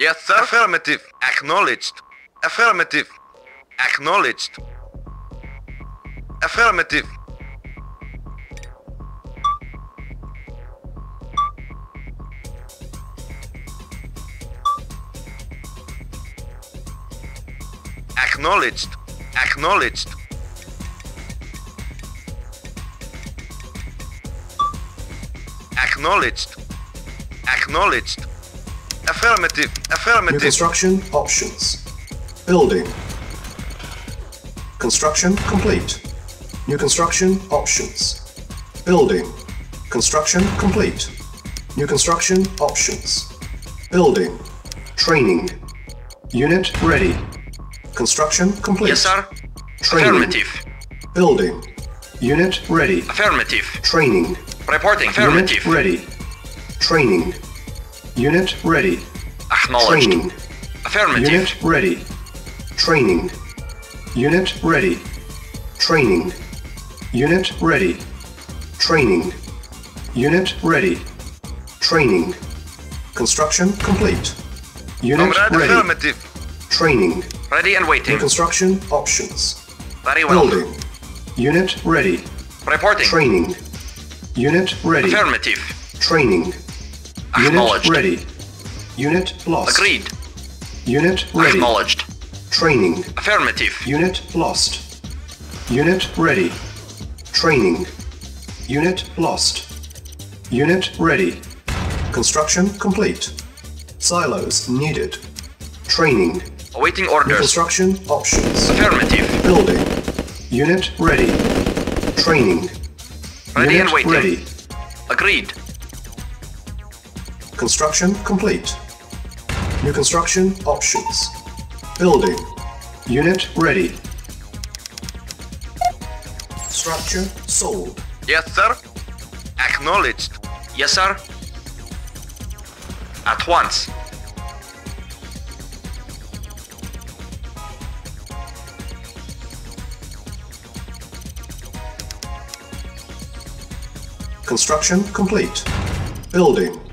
Yes, sir. Affirmative. Acknowledged. Affirmative. Acknowledged. Affirmative. Acknowledged. Acknowledged. Acknowledged. Acknowledged. Affirmative. New Affirmative. construction options. Building. Construction complete. New construction options. Building. Construction complete. New construction options. Building. Training. Unit ready. Construction complete. Yes, sir. Training. Affirmative. Building. Unit ready. Affirmative. Training. Reporting. Unit Affirmative. ready. Training. Unit ready. Acknowledged. Training. Affirmative. Unit ready. Training. Unit ready. Training. Unit ready. Training. Unit ready. Training. Construction complete. Unit Comrade. ready. Affirmative. Training. Ready and waiting. Construction options. Very well. Building. Unit ready. Reporting. Training. Unit ready. Affirmative. Training. Unit ready. Unit lost. Agreed. Unit ready. Acknowledged. Training. Affirmative. Unit lost. Unit ready. Training. Unit lost. Unit ready. Construction complete. Silos needed. Training. Awaiting orders. construction options. Affirmative. Building. Unit ready. Training. Ready Unit and waiting. ready. Agreed. Construction complete. New construction options. Building. Unit ready. Structure sold. Yes, sir. Acknowledged. Yes, sir. At once. Construction complete. Building.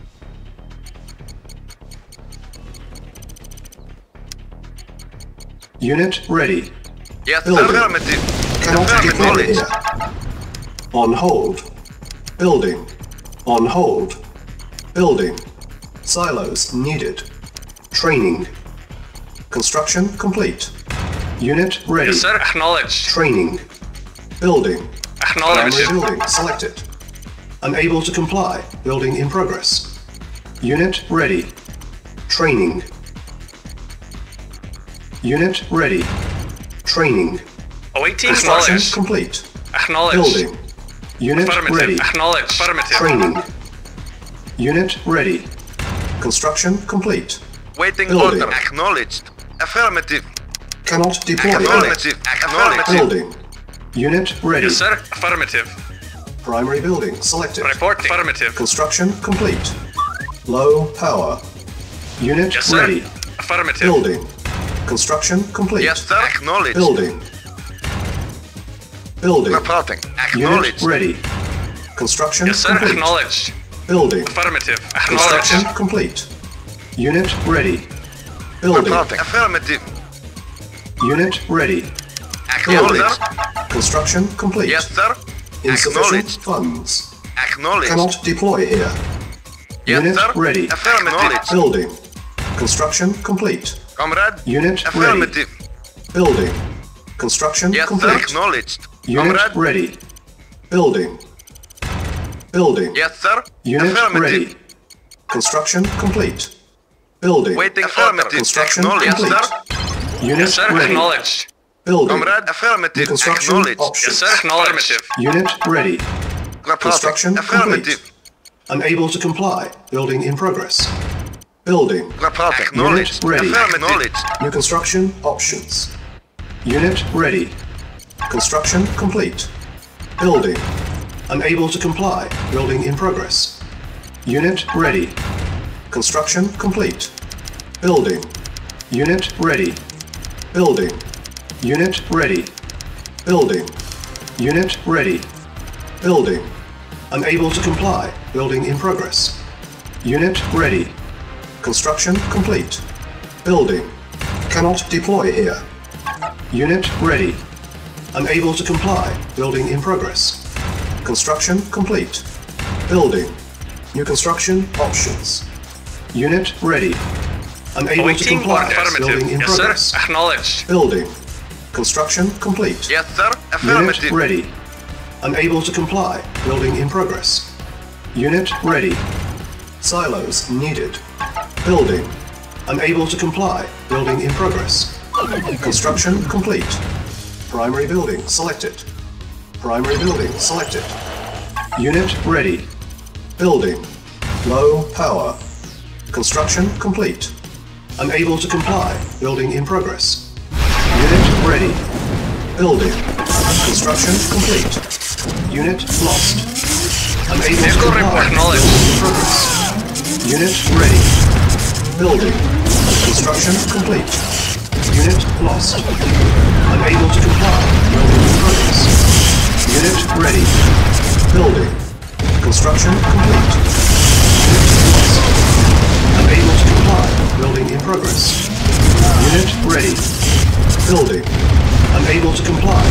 Unit ready. Yes, Building. Affirmative. Cannot deploy Acknowledged. On hold. Building. On hold. Building. Silos needed. Training. Construction complete. Unit ready. Yes, sir. Acknowledged. Training. Building. Primary Acknowledged. building selected. Unable to comply. Building in progress. Unit ready. Training. Unit ready. Training. Oh, Awaiting Construction acknowledged. complete. Acknowledged. Building. Unit Affirmative. ready. Acknowledged. Affirmative. Training. Unit ready. Construction complete. Waiting Building. order. Acknowledged. Affirmative. Cannot deploy. Acknowledged. Acknowledged. Building. Unit ready. Yes, sir. Affirmative. Primary building selected. Reporting. Affirmative. Construction complete. Low power. Unit Yes, ready. Affirmative. Building. Construction complete. Yes, sir. Acknowledged. Building. Building. Reporting. Unit ready. Construction Yes, sir. complete. Acknowledged. Building. Affirmative. Construction complete. Unit ready. Building. Reporting. Affirmative. Unit ready. Acknowledged. Construction complete. Yes, sir. Insufficient Acknowledged. funds. Acknowledged. Cannot deploy here. Yes, Unit sir. ready. Affirmative. Building. Construction complete. Comrade. Unit ready. Affirmative. Building. Construction Yes, sir. complete. Acknowledged. Unit Comrade. ready. Building. Building. Yes, sir. Unit Affirmative. ready. Construction complete. Building. Waiting Affirmative. Construction complete. Yes, sir. Unit Yes, sir. ready. Acknowledged. Building. Comrade. Affirmative. Construction Acknowledged. options. Yes, sir. Affirmative. Unit ready. Construction Affirmative. Complete. Unable to comply. Building in progress. Building. Reporting. Acknowledged. Unit ready. Affirmative. Acknowledged. New construction options. Unit ready. Construction complete. Building. Unable to comply. Building in progress. Unit ready. Construction complete. Building. Unit ready. Building. Unit ready. Building. Unit ready. Building. Unable to comply. Building in progress. Unit ready. Construction complete. Building. Cannot deploy here. Unit ready. Unable to comply. Building in progress. Construction complete. Building. New construction options. Unit ready. Unable to comply. Building in Yes, progress. sir. Acknowledged. Building. Construction complete. Yes, sir. Unit ready. Unable to comply. Building in progress. Unit ready. Silos needed. Building. Unable to comply. Building in progress. Construction complete. Primary building selected. Primary building selected. Unit ready. Building. Low power. Construction complete. Unable to comply. Building in progress. Unit ready. Building. Construction complete. Unit lost. Unable to comply. Building in progress. Unit ready. Building. Construction complete. Unit lost. Unable to comply. Building progress. Unit ready. Building. Construction complete. Unit lost. Unable to comply. Building in progress. Unit ready. Building. Unable to comply.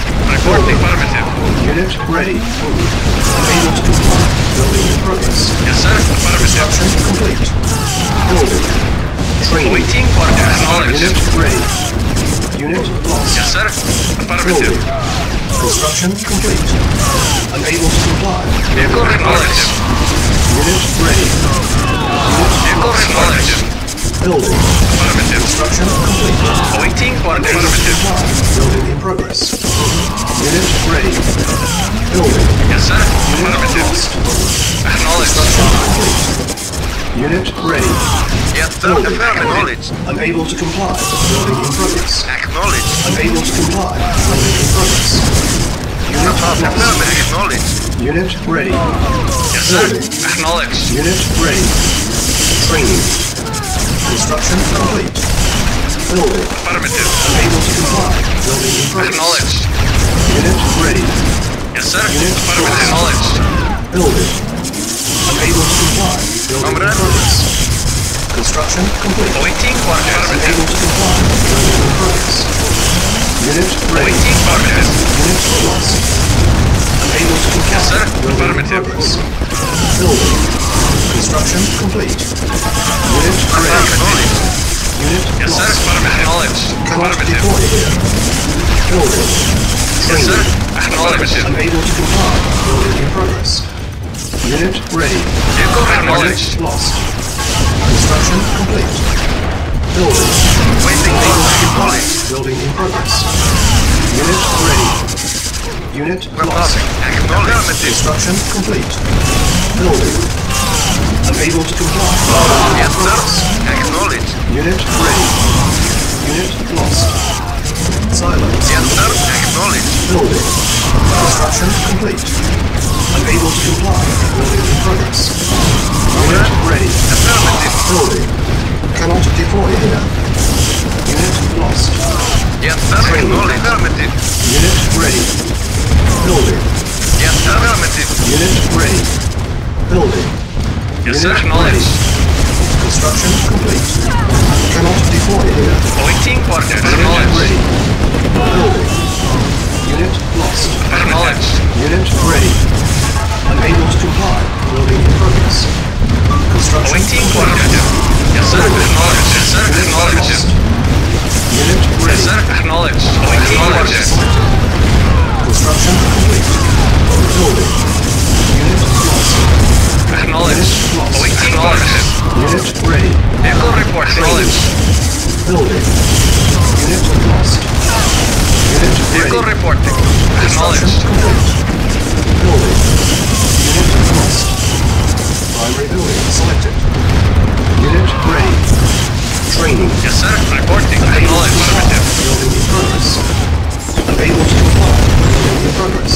Reporting. Affirmative. Unit ready. Unable to comply. Building in progress. Yes, sir. Affirmative. Construction complete. Building. Training. Waiting for acknowledged. Unit ready. Unit lost. Yes, sir. Building. Construction complete. Unable to comply. Vehicle acknowledged. Unit ready. Unit Vehicle acknowledged. Building. Affirmative. Construction complete. Waiting for affirmative. Building in progress. Unit ready. Building. Yes, sir. Unit lost. Acknowledged. Unit ready. Yes, sir. Building. Acknowledged. Unable to comply. Building in progress. Acknowledged. Unable to comply. Building in progress. Unit lost. Acknowledged. Unit ready. Yes, sir. Acknowledged. Unit ready. Training. Construction complete. Acknowledged. Unit ready. Yes, sir. Unit Affirmative. Acknowledged. Building. Unable to comply. Building in. Construction complete. Waiting for affirmative. Unable to comply. Building in. Unit ready. Waiting for affirmative. Unit lost. Unable to comply. Yes, sir. Affirmative. Building. Construction complete. Unit ready. Yes, sir. lost. Affirmative. Acknowledged. Cannot Affirmative. Yes, sir. Training. Acknowledged. Unable to comply. Building in progress. Unit ready. Vehicle acknowledged. Lost. Construction complete. Building. Waiting for Unable to comply. Building in progress. Unit ready. Unit lost. Reporting. Acknowledged. Construction complete. Building. Unable to comply. Yes, sir. Acknowledged. Unit ready. Unit lost. Silence. Yes, sir. Acknowledged. Building. Construction complete. Unable to comply. Building in progress. Unit ready. Affirmative. Building. Cannot deploy here. Unit lost. Yes, sir. Training. Acknowledged. Affirmative. Unit ready. Building. Yes, sir. Affirmative. Unit ready. Building. Yes, sir. Acknowledged. Construction complete. Cannot deploy here. Waiting for Unit acknowledged. ready. Building. Unit lost. Acknowledged. Unit ready. Unable to comply. Building in progress. Construction Waiting for complete. Yes, sir. Acknowledged. Yes, sir. Acknowledged. Unit Yes, ready. sir. Acknowledged. Waiting for Target. Construction complete. Building. Unit lost. Acknowledged. Waiting for Unit ready. Vehicle report. Acknowledged. Building. Unit lost. Unit ready. reporting. Construction complete. Building. Unit lost. Primary building selected. Unit ready. Training. Yes, sir. Reporting. To Affirmative. Building in progress. Unable to comply. Building in progress.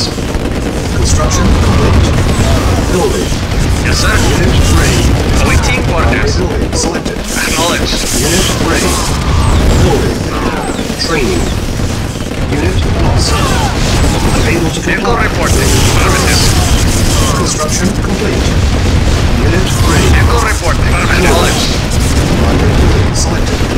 Construction complete. Building. Yes, sir. Unit ready. Waiting Primary orders. building selected. Acknowledged. Unit ready. Building. Training. Unit lost. Unable to Vehicle reporting. Affirmative. Construction complete. Unit ready. Vehicle reporting. Acknowledged. Primary building selected.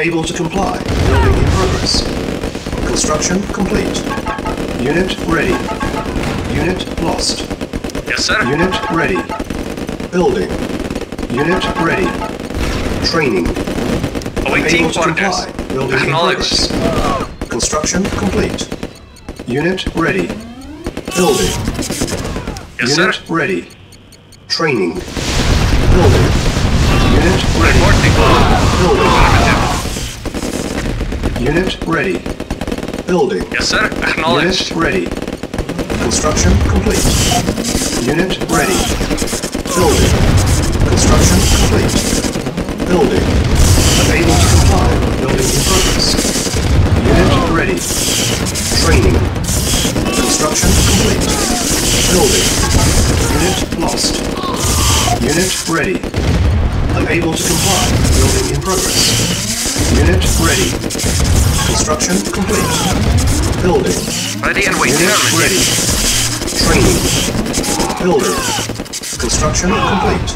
Unable to comply. Building in progress. Construction complete. Unit ready. Unit lost. Yes, sir. Unit ready. Building. Unit ready. Training. Awaiting to orders. comply. Building in progress. Construction complete. Unit ready. Building. Yes, sir. Unit ready. Training. Building. Unit ready. Reporting. Building. Unit ready. Building. Yes, sir. Acknowledged. Unit ready. Construction complete. Unit ready. Building. Construction complete. Building. Unable to comply. with Building in progress. Unit ready. Training. Construction complete. Building. Unit lost. Unit ready. Unable to comply. Building in progress. Unit ready. Construction complete. Building. Ready and waiting. Unit Affirmative. ready. Training. Building. Construction complete.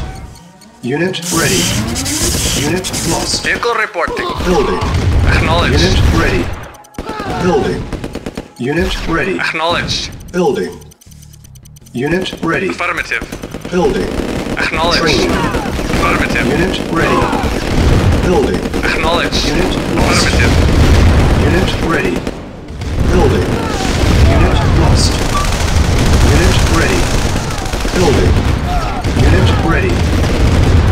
Unit ready. Unit lost. Vehicle reporting. Building. Acknowledged. Unit ready. Building. Unit ready. Acknowledged. Building. Unit ready. Affirmative. Building. Acknowledged. Training. Affirmative. Unit ready. Building. Acknowledged. Unit lost. Unit ready. Building. Unit lost. Unit ready. Building. Unit ready.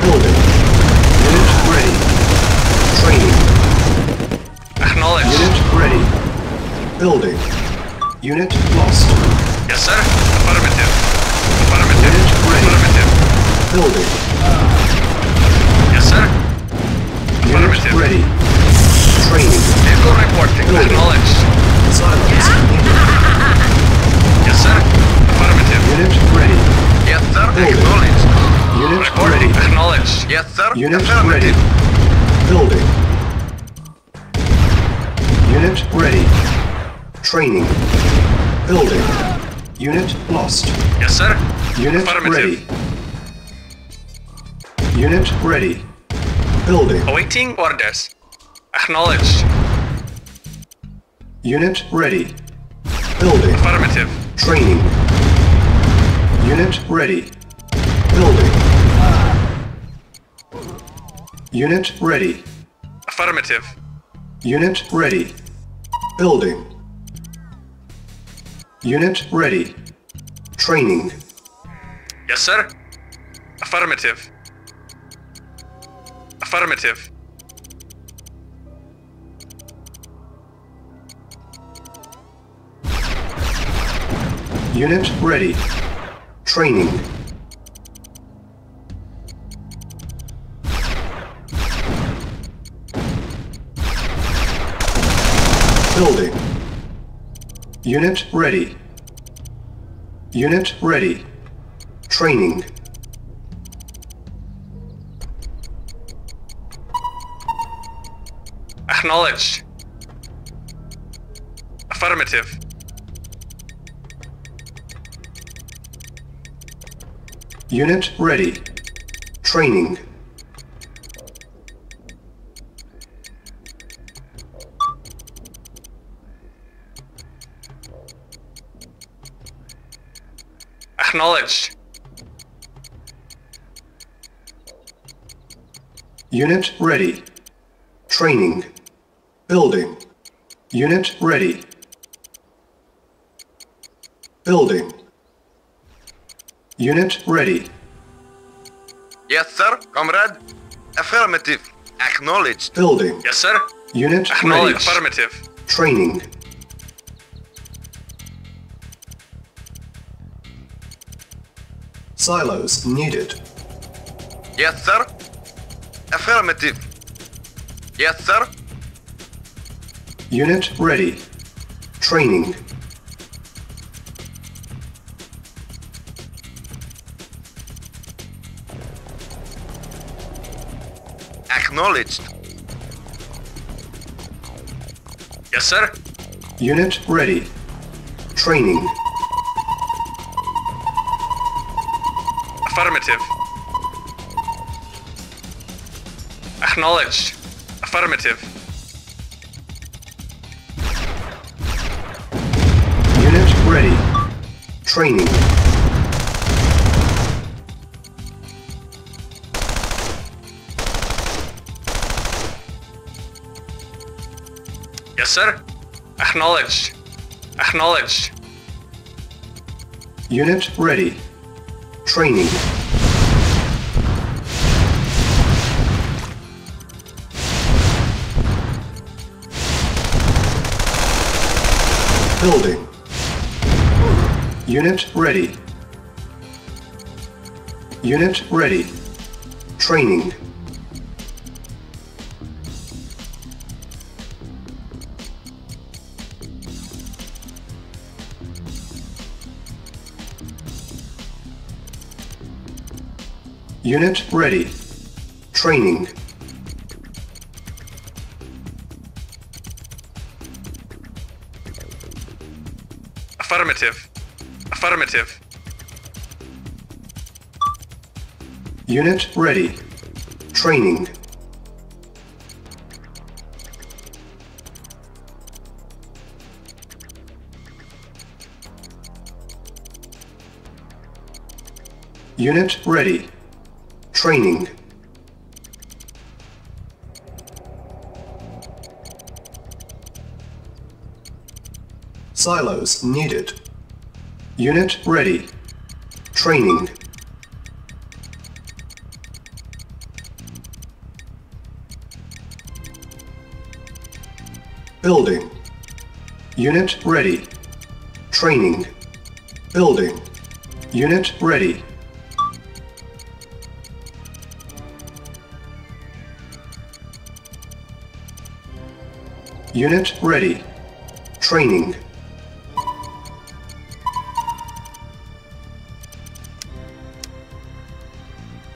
Building. Unit ready. Training. Acknowledged. Unit ready. Building. Unit Unit ready. Building. Unit ready. Training. Building. Unit lost. Yes, sir. Unit ready. Unit ready. Building. Awaiting orders. Acknowledged. Unit ready. Building. Affirmative. Training. Unit ready. Building. Unit ready. Affirmative. Unit ready. Building. Unit ready. Training. Yes, sir. Affirmative. Affirmative. Unit ready. Training. Building. Unit ready. Unit ready. Training. Acknowledged. Affirmative. Unit ready. Training. Acknowledged. Unit ready. Training. Building. Unit ready. Building. Unit ready. Yes, sir. Comrade. Affirmative. Acknowledged. Building. Yes, sir. Unit ready. Affirmative. Training. Silos needed. Yes, sir. Affirmative. Yes, sir. Unit ready. Training. Acknowledged. Yes, sir. Unit ready. Training. Affirmative. Acknowledged. Affirmative. Unit ready. Training. Yes, sir. Acknowledged. Acknowledged. Unit ready. Training. Building. Unit ready. Unit ready. Training. Unit ready. Training. Affirmative. Affirmative. Unit ready. Training. Unit ready. Training. Silos needed. Unit ready. Training. Building. Unit ready. Training. Building. Unit ready. Unit ready. Training.